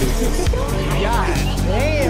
Yeah. damn.